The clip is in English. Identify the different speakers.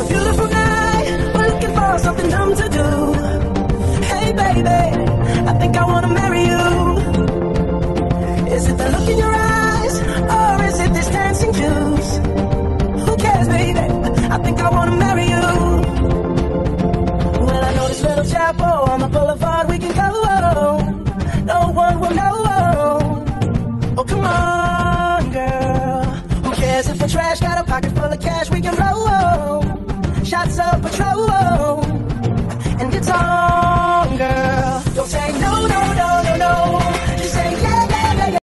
Speaker 1: It's a beautiful night. We're looking for something dumb to do. Hey, baby, I think I wanna marry you. Is it the look in your eyes, or is it this dancing juice? Who cares, baby? I think I wanna marry you. Well, I know this little chapel on the boulevard we can go. Oh. No one will know. Oh. oh, come on, girl. Who cares if we're trash? Got a pocket full of cash, we can Shots of patrol.